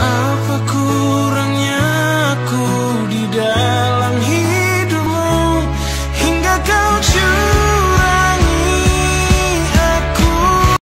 Apakah